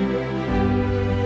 Música